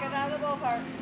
get out of the ballpark.